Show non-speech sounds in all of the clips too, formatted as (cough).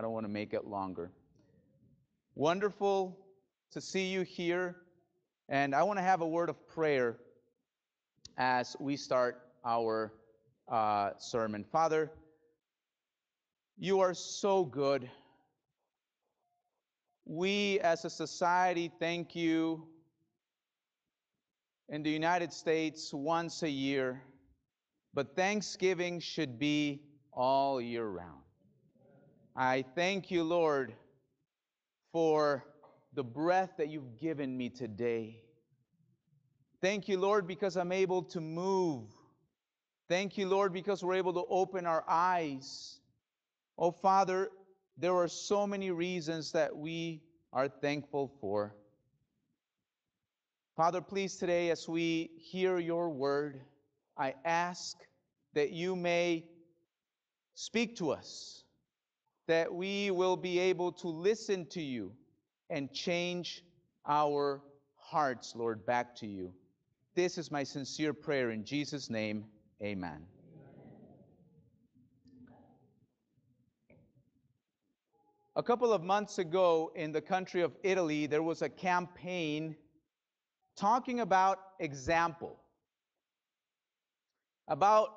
I don't want to make it longer. Wonderful to see you here. And I want to have a word of prayer as we start our uh, sermon. Father, you are so good. We as a society thank you in the United States once a year, but Thanksgiving should be all year round. I thank you, Lord, for the breath that you've given me today. Thank you, Lord, because I'm able to move. Thank you, Lord, because we're able to open our eyes. Oh, Father, there are so many reasons that we are thankful for. Father, please today, as we hear your word, I ask that you may speak to us, that we will be able to listen to you and change our hearts, Lord, back to you. This is my sincere prayer in Jesus' name. Amen. A couple of months ago in the country of Italy, there was a campaign talking about example, about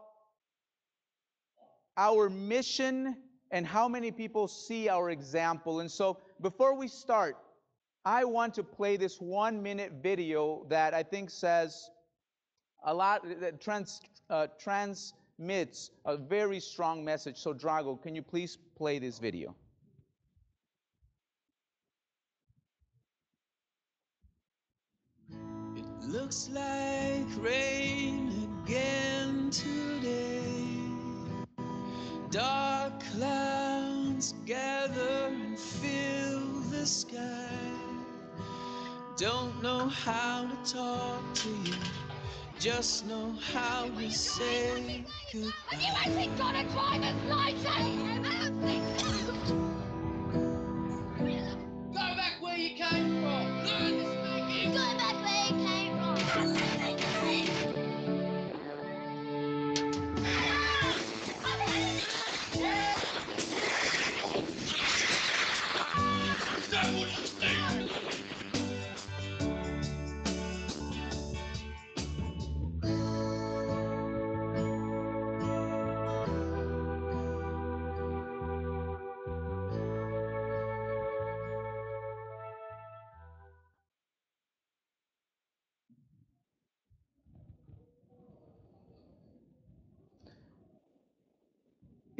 our mission and how many people see our example. And so before we start, I want to play this one minute video that I think says a lot, that trans, uh, transmits a very strong message. So, Drago, can you please play this video? It looks like rain again. Dark clouds gather and fill the sky. Don't know how to talk to you, just know how to say goodbye. You actually got!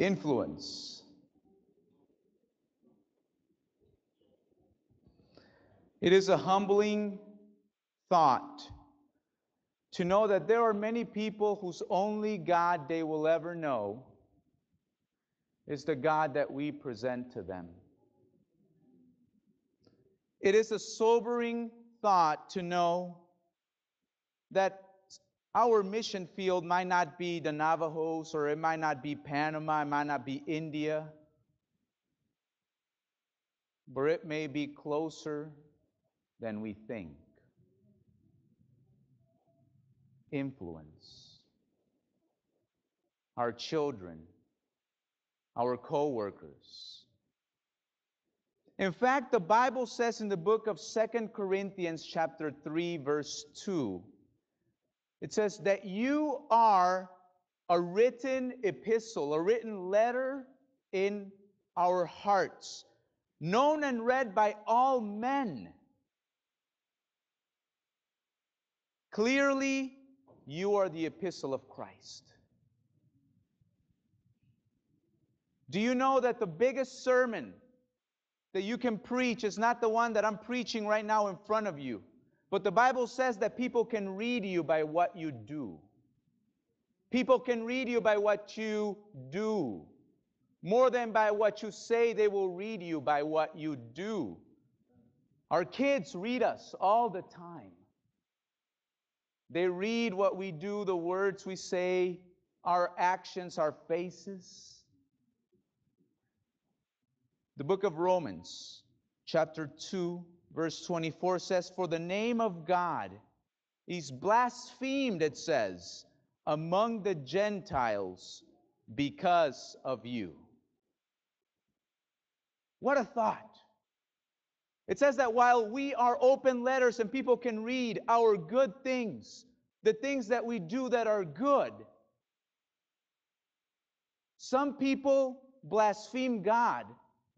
Influence. It is a humbling thought to know that there are many people whose only God they will ever know is the God that we present to them. It is a sobering thought to know that our mission field might not be the Navajos or it might not be Panama, it might not be India, but it may be closer than we think. Influence. Our children, our co workers. In fact, the Bible says in the book of Second Corinthians, chapter 3, verse 2, it says that you are a written epistle, a written letter in our hearts, known and read by all men. Clearly, you are the epistle of Christ. Do you know that the biggest sermon that you can preach is not the one that I'm preaching right now in front of you? But the Bible says that people can read you by what you do. People can read you by what you do. More than by what you say, they will read you by what you do. Our kids read us all the time. They read what we do, the words we say, our actions, our faces. The book of Romans, chapter 2, verse 24 says, For the name of God is blasphemed, it says, among the Gentiles because of you. What a thought. It says that while we are open letters and people can read our good things, the things that we do that are good, some people blaspheme God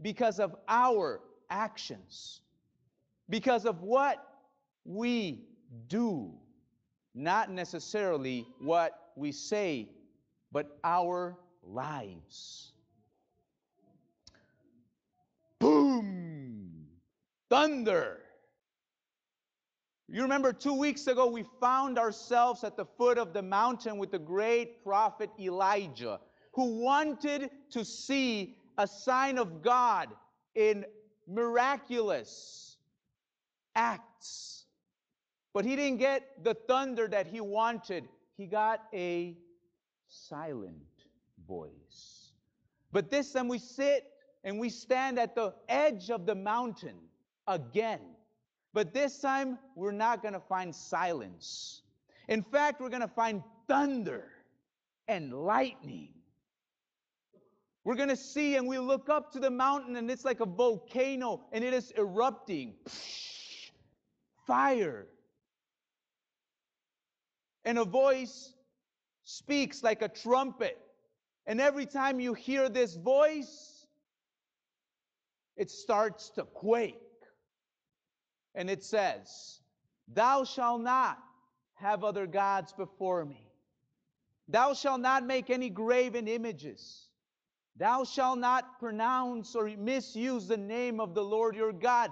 because of our actions, because of what we do, not necessarily what we say, but our lives. Boom! Thunder. You remember two weeks ago, we found ourselves at the foot of the mountain with the great prophet Elijah, who wanted to see a sign of God in miraculous acts. But he didn't get the thunder that he wanted, he got a silent voice. But this time we sit and we stand at the edge of the mountain again. But this time we're not going to find silence. In fact, we're going to find thunder and lightning. We're going to see and we look up to the mountain and it's like a volcano and it is erupting. Fire. And a voice speaks like a trumpet. And every time you hear this voice, it starts to quake. And it says, Thou shalt not have other gods before me. Thou shalt not make any graven images. Thou shalt not pronounce or misuse the name of the Lord your God.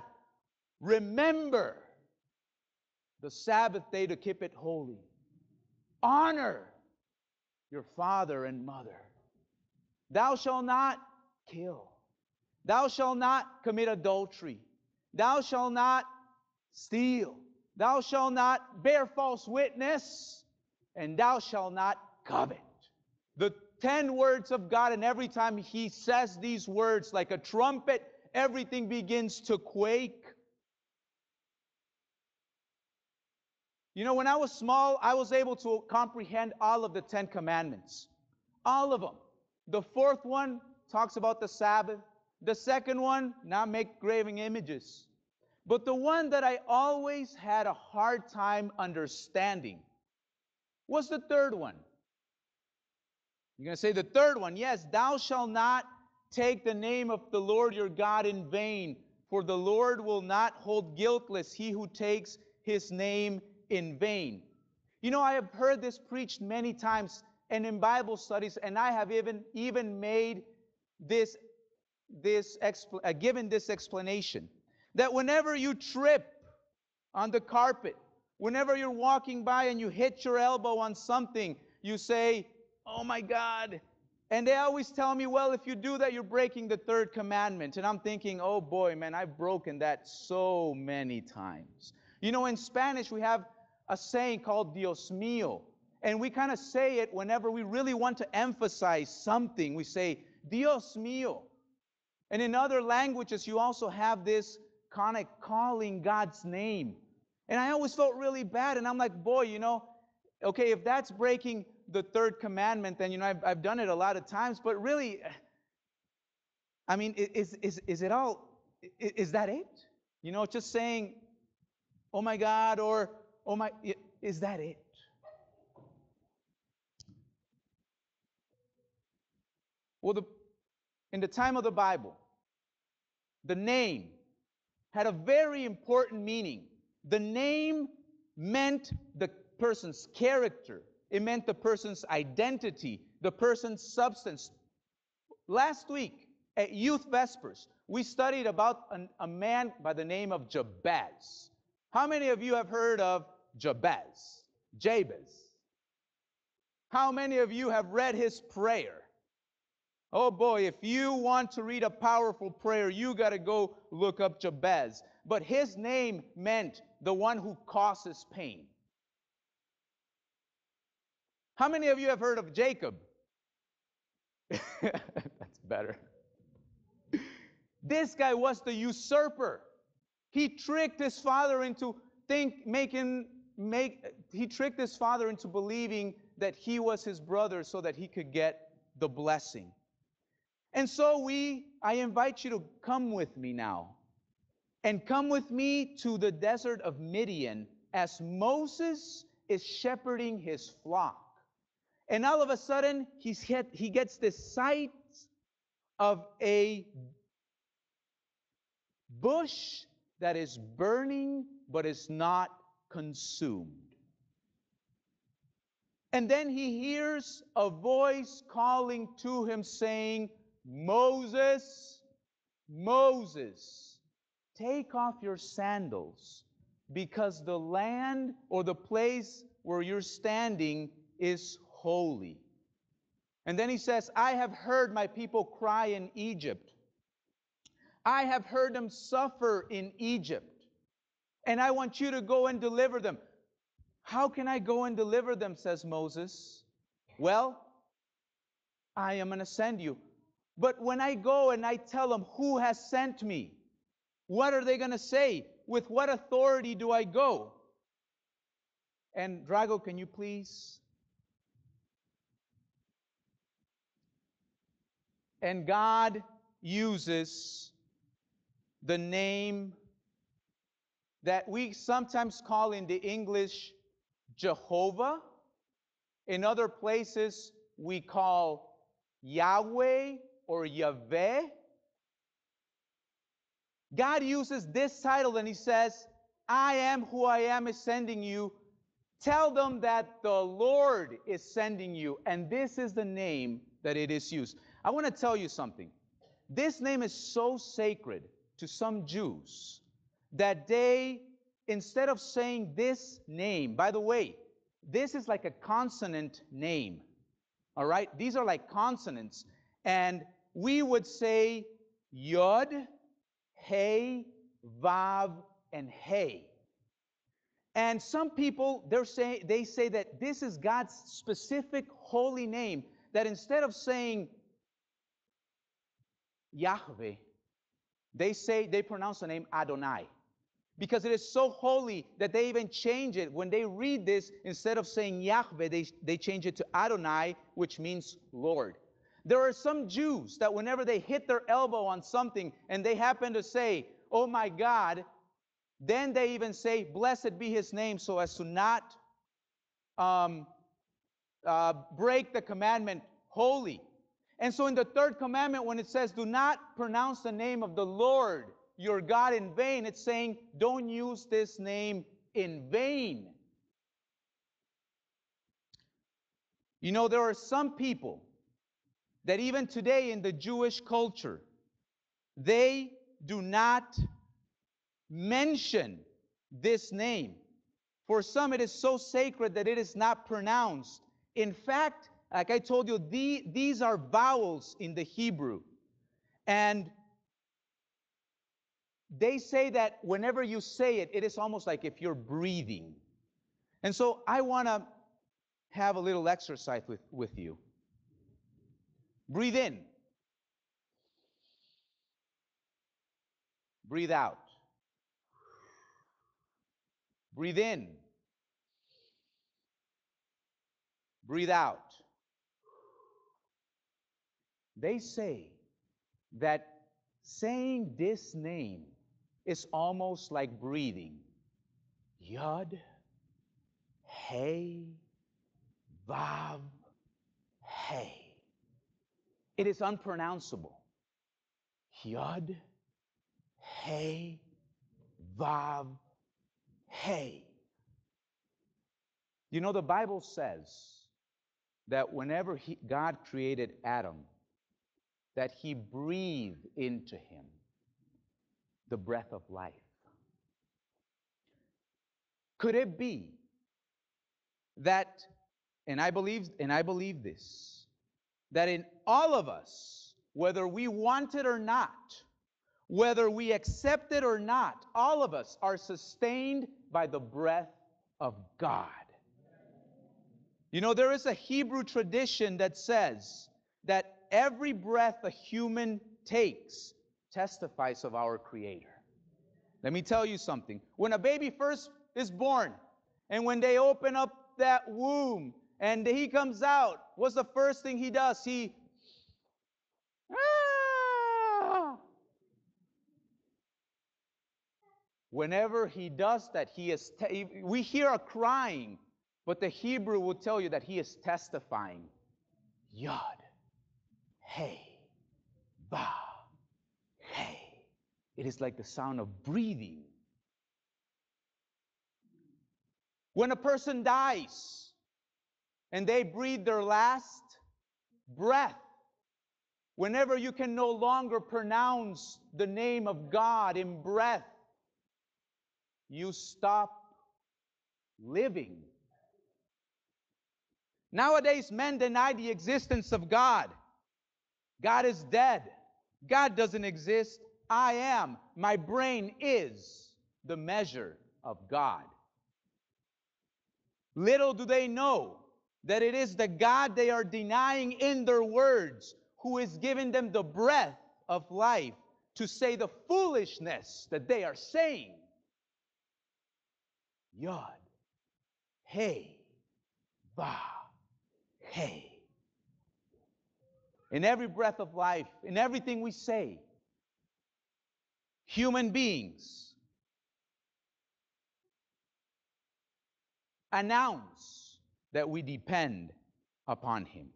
Remember the Sabbath day to keep it holy. Honor your father and mother. Thou shalt not kill. Thou shalt not commit adultery. Thou shalt not steal. Thou shalt not bear false witness. And thou shalt not covet. The 10 words of God, and every time he says these words like a trumpet, everything begins to quake. You know, when I was small, I was able to comprehend all of the Ten Commandments. All of them. The fourth one talks about the Sabbath. The second one, not make graven images. But the one that I always had a hard time understanding was the third one. You're going to say the third one. Yes, thou shalt not take the name of the Lord your God in vain, for the Lord will not hold guiltless he who takes his name in vain. You know, I have heard this preached many times and in Bible studies, and I have even even made this this expl- uh, given this explanation that whenever you trip on the carpet, whenever you're walking by and you hit your elbow on something, you say, "Oh my God." And they always tell me, well, if you do that, you're breaking the third commandment. And I'm thinking, oh boy, man, I've broken that so many times. You know, in Spanish, we have a saying called Dios mío. And we kind of say it whenever we really want to emphasize something. We say, Dios mío. And in other languages, you also have this kind of calling God's name. And I always felt really bad. And I'm like, boy, you know, okay, if that's breaking the third commandment, then, you know, I've, I've done it a lot of times. But really, (sighs) I mean, is, is, is it all, is that it? You know, just saying, oh my God, or oh my, is that it? Well, the, in the time of the Bible, the name had a very important meaning. The name meant the person's character, it meant the person's identity, the person's substance. Last week at Youth Vespers, we studied about an, a man by the name of Jabez. How many of you have heard of Jabez? Jabez. How many of you have read his prayer? Oh boy, if you want to read a powerful prayer, you got to go look up Jabez. But his name meant the one who causes pain. How many of you have heard of Jacob? (laughs) That's better. This guy was the usurper. He tricked his father into think making make he tricked his father into believing that he was his brother so that he could get the blessing. And so we, I invite you to come with me now. And come with me to the desert of Midian as Moses is shepherding his flock. And all of a sudden, he's hit, he gets this sight of a bush that is burning but is not consumed. And then he hears a voice calling to him, saying, Moses, Moses, take off your sandals, because the land or the place where you're standing is holy. And then he says, I have heard my people cry in Egypt. I have heard them suffer in Egypt. And I want you to go and deliver them. How can I go and deliver them? says Moses. Well, I am going to send you. But when I go and I tell them who has sent me, what are they going to say? With what authority do I go? And Drago, can you please? And God uses the name that we sometimes call in the English Jehovah. In other places, we call Yahweh or Yahweh. God uses this title and He says, I am who I am is sending you. Tell them that the Lord is sending you, and this is the name that it is used. I want to tell you something. This name is so sacred to some Jews that they, instead of saying this name, by the way, this is like a consonant name. All right? These are like consonants. And we would say Yod, Hey, Vav, and Hey. And some people they're saying they say that this is God's specific holy name. That instead of saying Yahweh, they say they pronounce the name Adonai because it is so holy that they even change it. When they read this, instead of saying Yahweh, they, they change it to Adonai, which means Lord. There are some Jews that whenever they hit their elbow on something and they happen to say, Oh my God, then they even say, Blessed be his name, so as to not um, uh, break the commandment holy. And so in the third commandment, when it says, Do not pronounce the name of the Lord your God in vain, it's saying, Don't use this name in vain. You know, there are some people that even today in the Jewish culture, they do not mention this name. For some, it is so sacred that it is not pronounced. In fact, like I told you, the, these are vowels in the Hebrew. And they say that whenever you say it, it is almost like if you're breathing. And so I want to have a little exercise with, with you. Breathe in. Breathe out. Breathe in. Breathe out. They say that saying this name is almost like breathing. Yod, Hey, Vav, Hey. It is unpronounceable. Yod, Hey, Vav, Hey. You know, the Bible says that whenever he, God created Adam, that he breathed into him the breath of life. Could it be that, and I believe, and I believe this, that in all of us, whether we want it or not, whether we accept it or not, all of us are sustained by the breath of God. You know, there is a Hebrew tradition that says that every breath a human takes testifies of our Creator. Let me tell you something. When a baby first is born, and when they open up that womb and he comes out, what's the first thing he does? He! Ah! Whenever he does that, he is te- we hear a crying, but the Hebrew will tell you that he is testifying. Yod, hey, bah. It is like the sound of breathing. When a person dies and they breathe their last breath, whenever you can no longer pronounce the name of God in breath, you stop living. Nowadays, men deny the existence of God. God is dead. God doesn't exist. I am. My brain is the measure of God. Little do they know that it is the God they are denying in their words who is giving them the breath of life to say the foolishness that they are saying. Yod, Hey, Ba, Hey. In every breath of life, in everything we say, human beings announce that we depend upon Him.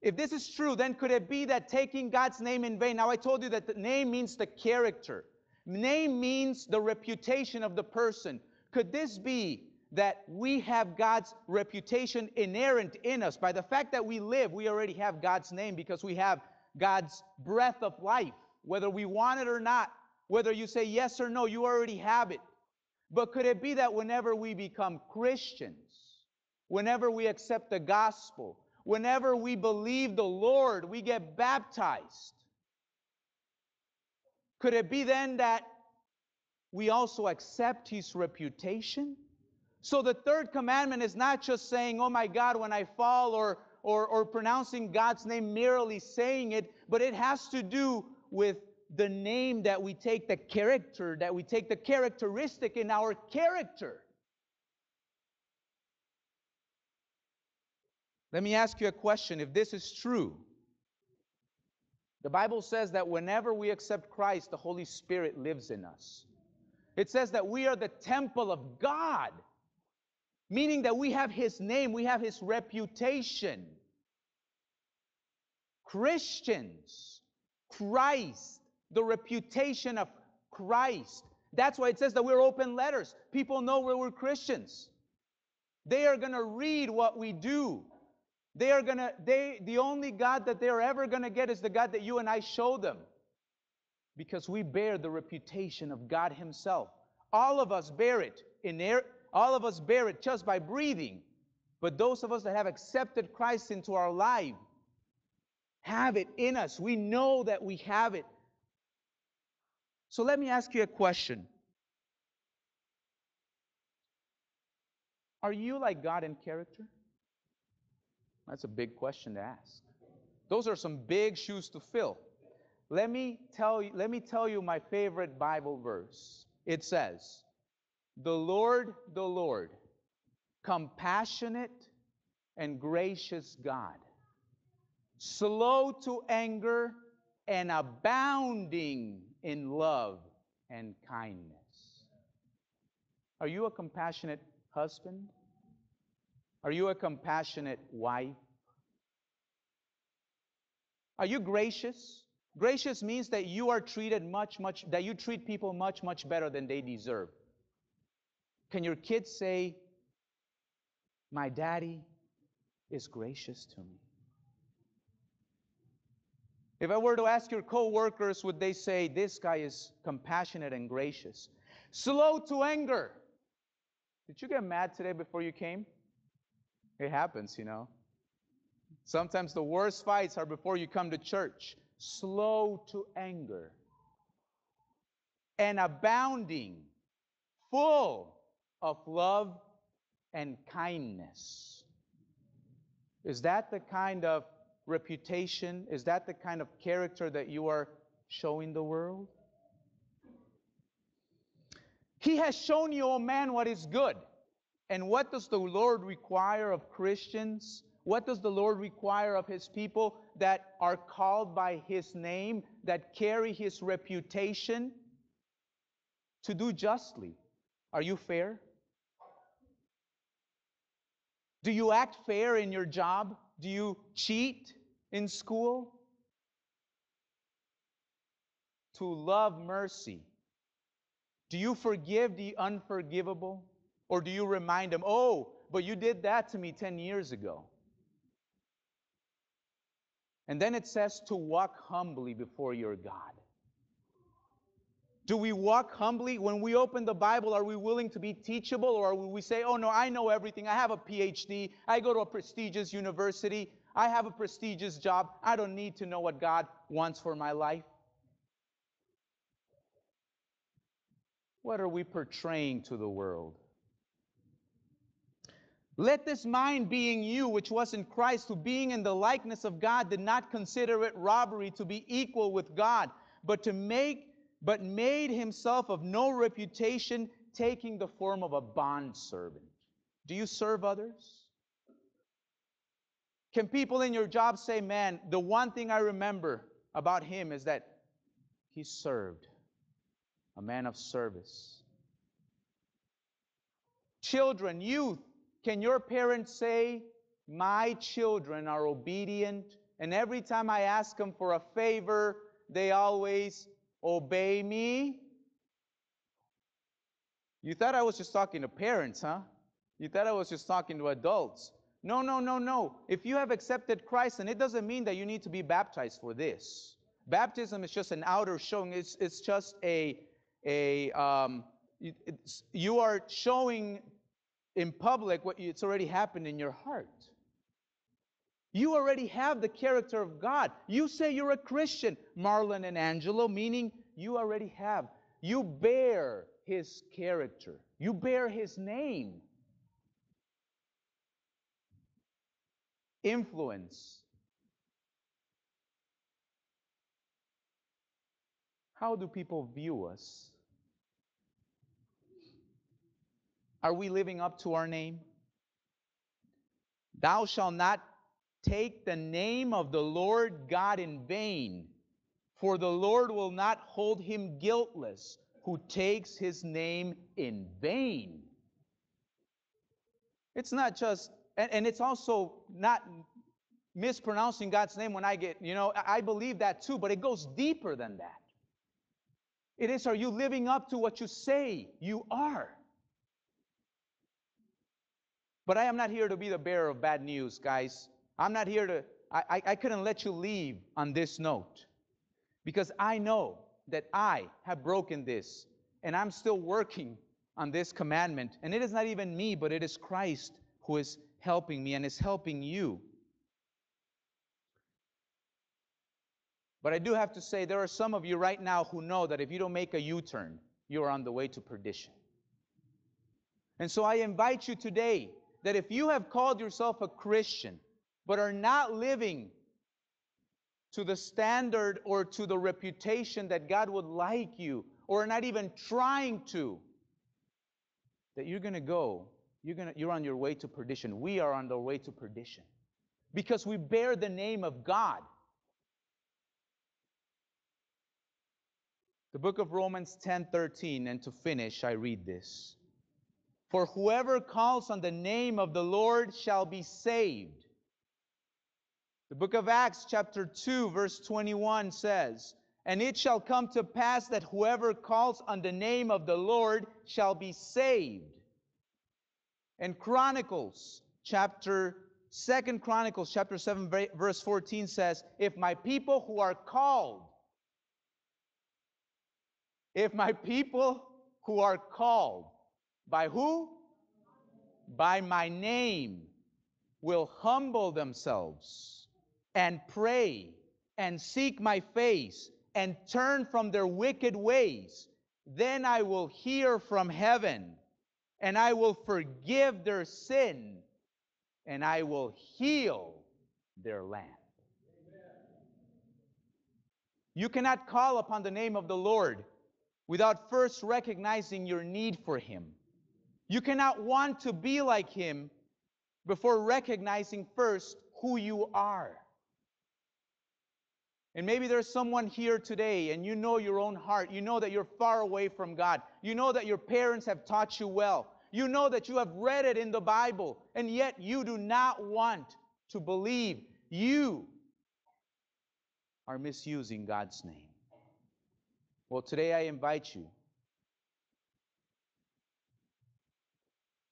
If this is true, then could it be that taking God's name in vain? Now, I told you that the name means the character, name means the reputation of the person. Could this be that we have God's reputation inherent in us? By the fact that we live, we already have God's name because we have God's breath of life, whether we want it or not, whether you say yes or no, you already have it. But could it be that whenever we become Christians, whenever we accept the gospel, whenever we believe the Lord, we get baptized? Could it be then that we also accept his reputation? So the third commandment is not just saying, oh my God, when I fall, or, or, or pronouncing God's name, merely saying it, but it has to do with the name that we take, the character, that we take the characteristic in our character. Let me ask you a question if this is true. The Bible says that whenever we accept Christ, the Holy Spirit lives in us. It says that we are the temple of God, meaning that we have His name, we have His reputation. Christians, Christ, the reputation of Christ. That's why it says that we're open letters. People know where we're Christians. They are going to read what we do. They are going to, they, the only God that they're ever going to get is the God that you and I show them. Because we bear the reputation of God Himself. All of us bear it in air, all of us bear it just by breathing. But those of us that have accepted Christ into our life have it in us. We know that we have it. So let me ask you a question. Are you like God in character? That's a big question to ask. Those are some big shoes to fill. Let me tell you, let me tell you my favorite Bible verse. It says, "The Lord, the Lord, compassionate and gracious God, slow to anger and abounding in love and kindness." Are you a compassionate husband? Are you a compassionate wife? Are you gracious? Gracious means that you are treated much, much, that you treat people much, much better than they deserve. Can your kids say, My daddy is gracious to me? If I were to ask your co workers, would they say, This guy is compassionate and gracious? Slow to anger. Did you get mad today before you came? It happens, you know. Sometimes the worst fights are before you come to church. Slow to anger. And abounding, full of love and kindness. Is that the kind of reputation? Is that the kind of character that you are showing the world? He has shown you, oh man, what is good. And what does the Lord require of Christians? What does the Lord require of His people that are called by His name, that carry His reputation? to do justly. Are you fair? Do you act fair in your job? Do you cheat in school? To love mercy. Do you forgive the unforgivable? Or do you remind them, oh, but you did that to me 10 years ago? And then it says to walk humbly before your God. Do we walk humbly? When we open the Bible, are we willing to be teachable or will we say, oh no, I know everything. I have a PhD. I go to a prestigious university. I have a prestigious job. I don't need to know what God wants for my life. What are we portraying to the world? Let this mind be in you, which was in Christ, who being in the likeness of God did not consider it robbery to be equal with God, but to make, but made himself of no reputation, taking the form of a bondservant. Do you serve others? Can people in your job say, man, the one thing I remember about him is that he served, a man of service. Children, youth, can your parents say, My children are obedient, and every time I ask them for a favor, they always obey me? You thought I was just talking to parents, huh? You thought I was just talking to adults. No, no, no, no. If you have accepted Christ, and it doesn't mean that you need to be baptized for this. Baptism is just an outer showing. It's, it's just a, a um, you are showing in public what it's already happened in your heart. You already have the character of God. You say you're a Christian, Marlon and Angelo, meaning you already have. You bear his character. You bear his name. Influence. How do people view us? Are we living up to our name? Thou shalt not take the name of the Lord God in vain, for the Lord will not hold him guiltless who takes his name in vain. It's not just, and, and it's also not mispronouncing God's name when I get, you know, I believe that too, but it goes deeper than that. It is, are you living up to what you say you are? But I am not here to be the bearer of bad news, guys. I'm not here to, I, I couldn't let you leave on this note because I know that I have broken this and I'm still working on this commandment. And it is not even me, but it is Christ who is helping me and is helping you. But I do have to say, there are some of you right now who know that if you don't make a U turn, you are on the way to perdition. And so I invite you today that if you have called yourself a Christian, but are not living to the standard or to the reputation that God would like you, or not even trying to, that you're going to go, you're, gonna, you're on your way to perdition. We are on the way to perdition because we bear the name of God. The book of Romans 10 13, and to finish, I read this. For whoever calls on the name of the Lord shall be saved. The book of Acts, chapter 2, verse 21 says, And it shall come to pass that whoever calls on the name of the Lord shall be saved. And Chronicles, chapter Second Chronicles, chapter 7, verse 14 says, If my people who are called, if my people who are called, by who? By my name will humble themselves and pray and seek my face and turn from their wicked ways. Then I will hear from heaven and I will forgive their sin and I will heal their land. You cannot call upon the name of the Lord without first recognizing your need for Him. You cannot want to be like him before recognizing first who you are. And maybe there's someone here today and you know your own heart. You know that you're far away from God. You know that your parents have taught you well. You know that you have read it in the Bible, and yet you do not want to believe. You are misusing God's name. Well, today I invite you.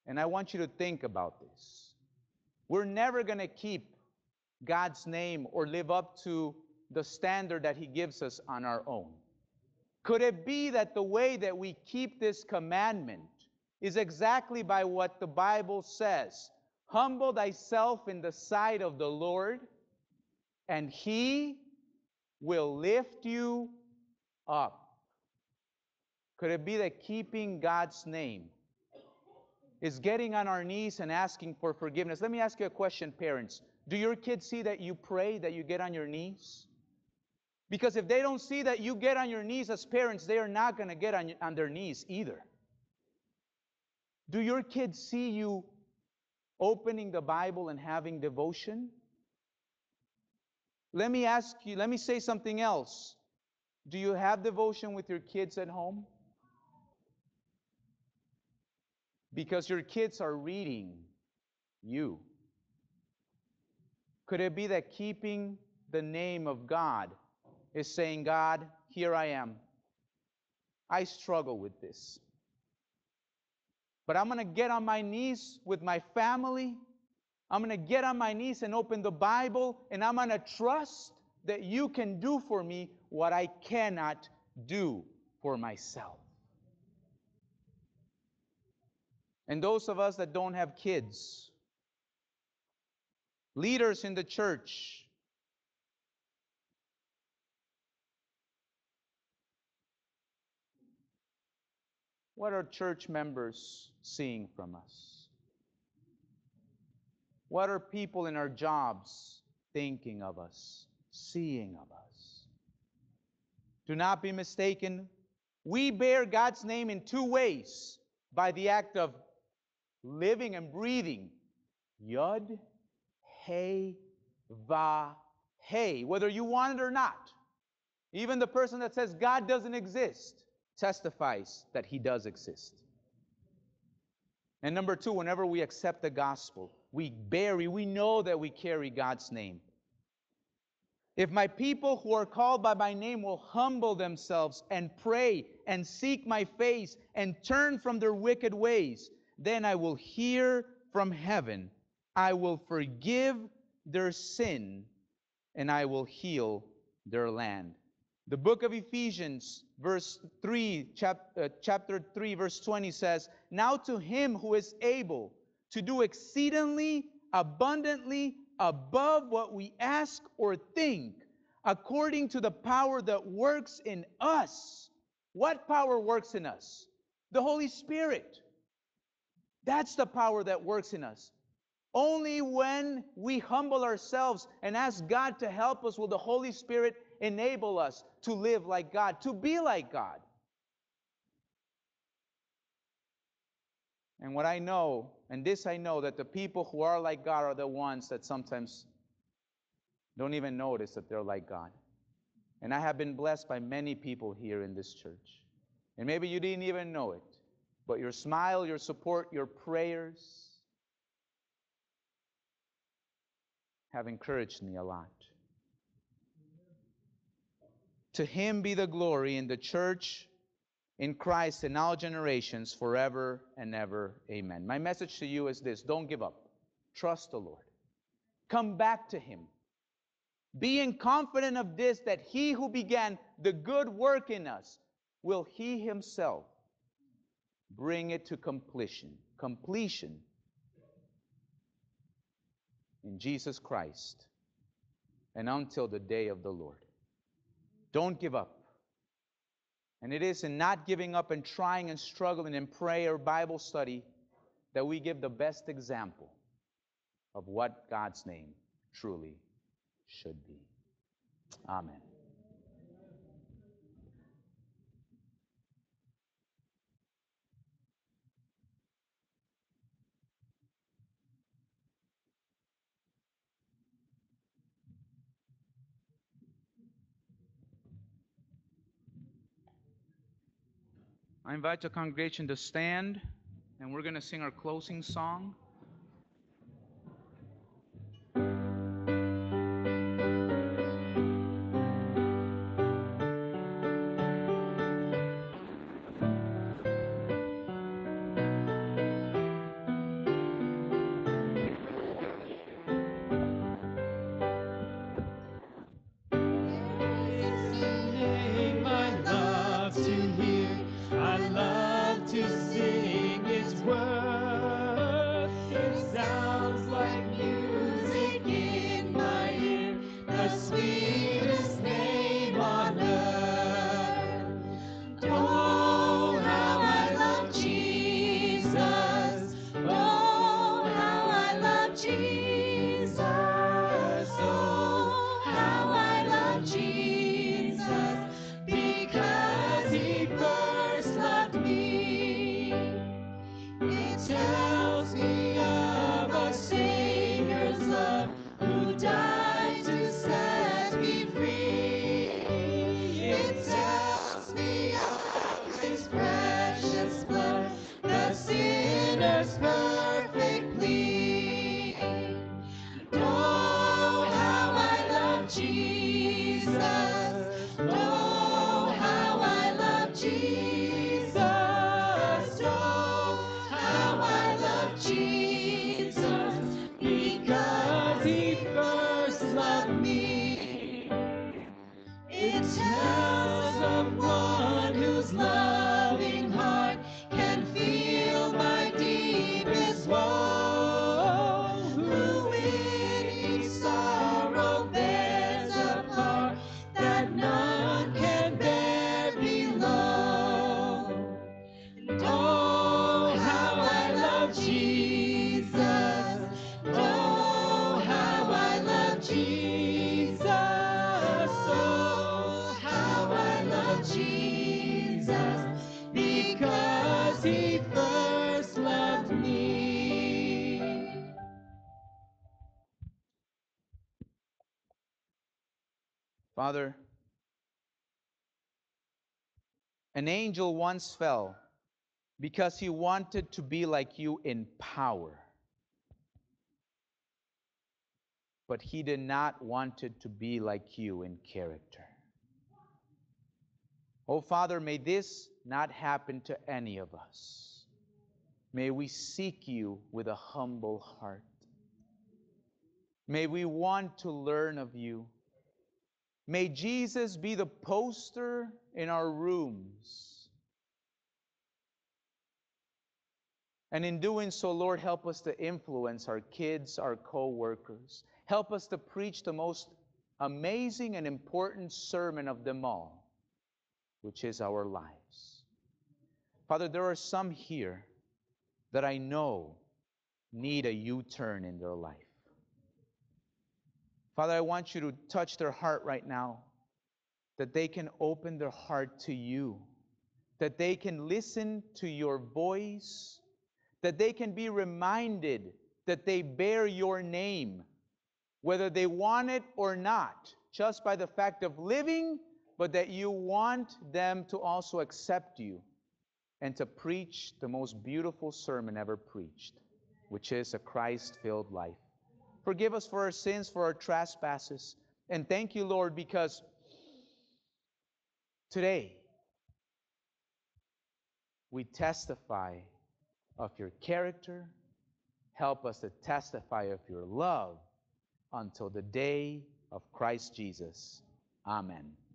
And I want you to think about this. We're never going to keep God's name or live up to the standard that He gives us on our own. Could it be that the way that we keep this commandment is exactly by what the Bible says? Humble thyself in the sight of the Lord, and He will lift you up. Could it be that keeping God's name is getting on our knees and asking for forgiveness? Let me ask you a question, parents. Do your kids see that you pray, that you get on your knees? Because if they don't see that you get on your knees as parents, they are not going to get on, on their knees either. Do your kids see you opening the Bible and having devotion? Let me ask you, let me say something else. Do you have devotion with your kids at home? Because your kids are reading you. Could it be that keeping the name of God is saying, God, here I am. I struggle with this. But I'm going to get on my knees with my family. I'm going to get on my knees and open the Bible, and I'm going to trust that you can do for me what I cannot do for myself. And those of us that don't have kids, leaders in the church, What are church members seeing from us? What are people in our jobs thinking of us, seeing of us? Do not be mistaken. We bear God's name in two ways by the act of living and breathing. Yud, Hey, Va, Hey, whether you want it or not. Even the person that says God doesn't exist testifies that he does exist. And number two, whenever we accept the gospel, we bury, we know that we carry God's name. If my people who are called by my name will humble themselves and pray and seek my face and turn from their wicked ways, then I will hear from heaven. I will forgive their sin and I will heal their land. The book of Ephesians, verse 3, chap, uh, chapter 3, verse 20 says, Now to him who is able to do exceedingly abundantly above what we ask or think, according to the power that works in us. What power works in us? The Holy Spirit. That's the power that works in us. Only when we humble ourselves and ask God to help us will the Holy Spirit enable us to live like God, to be like God. And what I know, and this I know, that the people who are like God are the ones that sometimes don't even notice that they're like God. And I have been blessed by many people here in this church. And maybe you didn't even know it, but your smile, your support, your prayers have encouraged me a lot. To him be the glory in the church, in Christ, in all generations, forever and ever. Amen. My message to you is this don't give up. Trust the Lord. Come back to him. Being confident of this, that he who began the good work in us will he himself bring it to completion. Completion in Jesus Christ and until the day of the Lord. Don't give up. And it is in not giving up and trying and struggling in prayer Bible study that we give the best example of what God's name truly should be. Amen. I invite the congregation to stand and we're going to sing our closing song. Father, an angel once fell because he wanted to be like you in power. But he did not want it to be like you in character. Oh, Father, may this not happen to any of us. May we seek you with a humble heart. May we want to learn of you. May Jesus be the poster in our rooms. And in doing so, Lord, help us to influence our kids, our co workers. Help us to preach the most amazing and important sermon of them all, which is our lives. Father, there are some here that I know need a U turn in their life. Father, I want you to touch their heart right now, that they can open their heart to you, that they can listen to your voice, that they can be reminded that they bear your name, whether they want it or not, just by the fact of living, but that you want them to also accept you and to preach the most beautiful sermon ever preached, which is a Christ filled life. Forgive us for our sins, for our trespasses. And thank you, Lord, because today we testify of your character. Help us to testify of your love until the day of Christ Jesus. Amen.